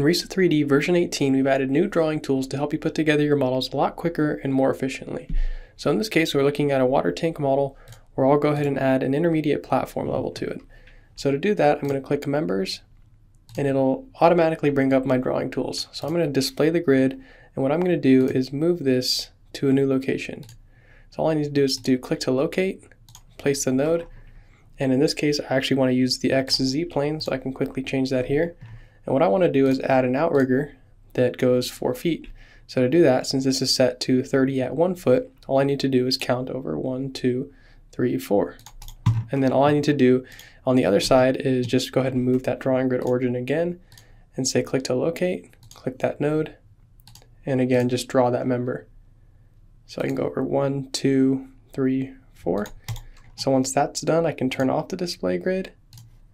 In RISA 3D version 18, we've added new drawing tools to help you put together your models a lot quicker and more efficiently. So in this case, we're looking at a water tank model where I'll go ahead and add an intermediate platform level to it. So to do that, I'm going to click Members, and it'll automatically bring up my drawing tools. So I'm going to display the grid, and what I'm going to do is move this to a new location. So all I need to do is do click to locate, place the node, and in this case, I actually want to use the XZ plane, so I can quickly change that here. And what I want to do is add an outrigger that goes four feet. So to do that, since this is set to 30 at one foot, all I need to do is count over one, two, three, four. And then all I need to do on the other side is just go ahead and move that drawing grid origin again and say click to locate, click that node, and again, just draw that member. So I can go over one, two, three, four. So once that's done, I can turn off the display grid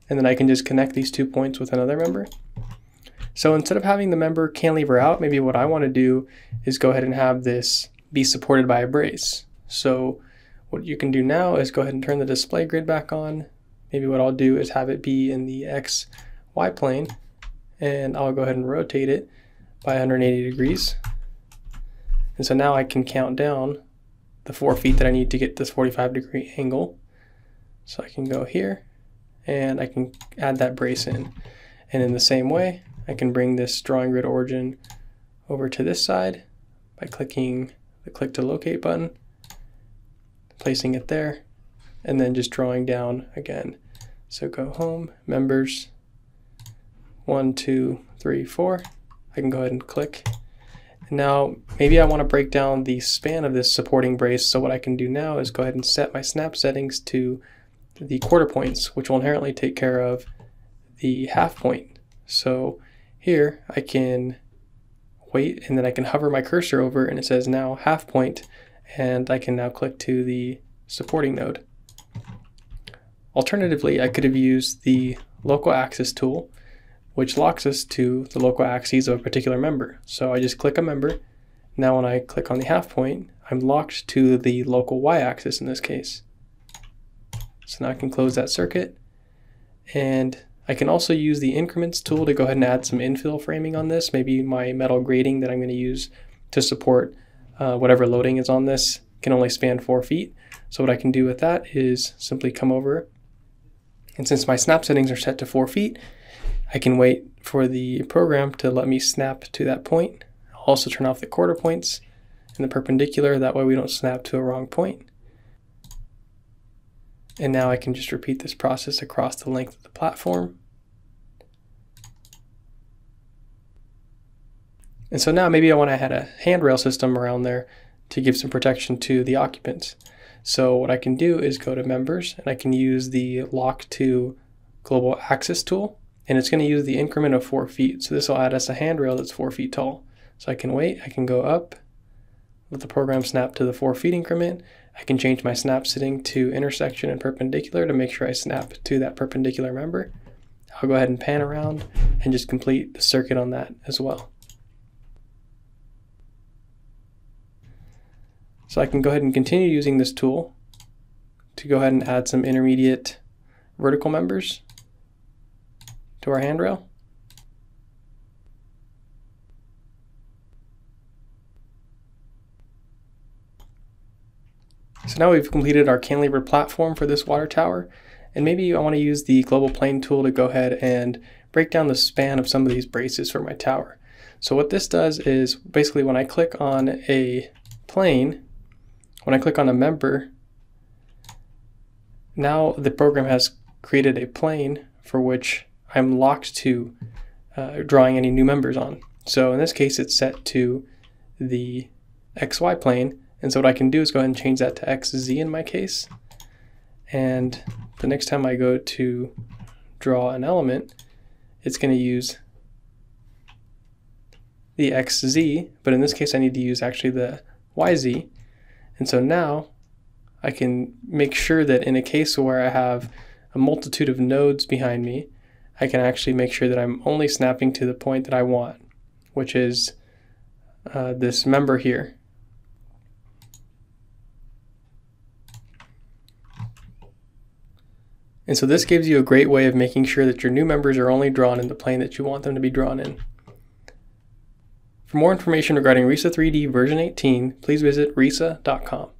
and then I can just connect these two points with another member. So instead of having the member cantilever out, maybe what I want to do is go ahead and have this be supported by a brace. So what you can do now is go ahead and turn the display grid back on. Maybe what I'll do is have it be in the X, Y plane, and I'll go ahead and rotate it by 180 degrees. And so now I can count down the four feet that I need to get this 45 degree angle. So I can go here and I can add that brace in. And in the same way, I can bring this drawing grid origin over to this side by clicking the click to locate button, placing it there, and then just drawing down again. So go home, members, one, two, three, four. I can go ahead and click. And now maybe I want to break down the span of this supporting brace. So what I can do now is go ahead and set my snap settings to the quarter points, which will inherently take care of the half point. So here I can wait and then I can hover my cursor over and it says now half point and I can now click to the supporting node. Alternatively, I could have used the local axis tool which locks us to the local axes of a particular member. So I just click a member. Now when I click on the half point, I'm locked to the local y-axis in this case. So now I can close that circuit and I can also use the increments tool to go ahead and add some infill framing on this. Maybe my metal grating that I'm going to use to support uh, whatever loading is on this can only span four feet. So what I can do with that is simply come over and since my snap settings are set to four feet, I can wait for the program to let me snap to that point. I'll also turn off the quarter points and the perpendicular, that way we don't snap to a wrong point. And now I can just repeat this process across the length of the platform. And so now maybe I want to add a handrail system around there to give some protection to the occupants. So what I can do is go to members and I can use the lock to global axis tool and it's going to use the increment of four feet. So this will add us a handrail that's four feet tall. So I can wait, I can go up, let the program snap to the four feet increment, I can change my snap setting to intersection and perpendicular to make sure I snap to that perpendicular member. I'll go ahead and pan around and just complete the circuit on that as well. So I can go ahead and continue using this tool to go ahead and add some intermediate vertical members to our handrail. So now we've completed our cantilever platform for this water tower. And maybe I want to use the global plane tool to go ahead and break down the span of some of these braces for my tower. So what this does is basically when I click on a plane, when I click on a member, now the program has created a plane for which I'm locked to uh, drawing any new members on. So in this case, it's set to the XY plane, and so what I can do is go ahead and change that to XZ in my case. And the next time I go to draw an element, it's going to use the XZ, but in this case I need to use actually the YZ. And so now I can make sure that in a case where I have a multitude of nodes behind me, I can actually make sure that I'm only snapping to the point that I want, which is uh, this member here. And so this gives you a great way of making sure that your new members are only drawn in the plane that you want them to be drawn in. For more information regarding RISA 3D version 18, please visit risa.com.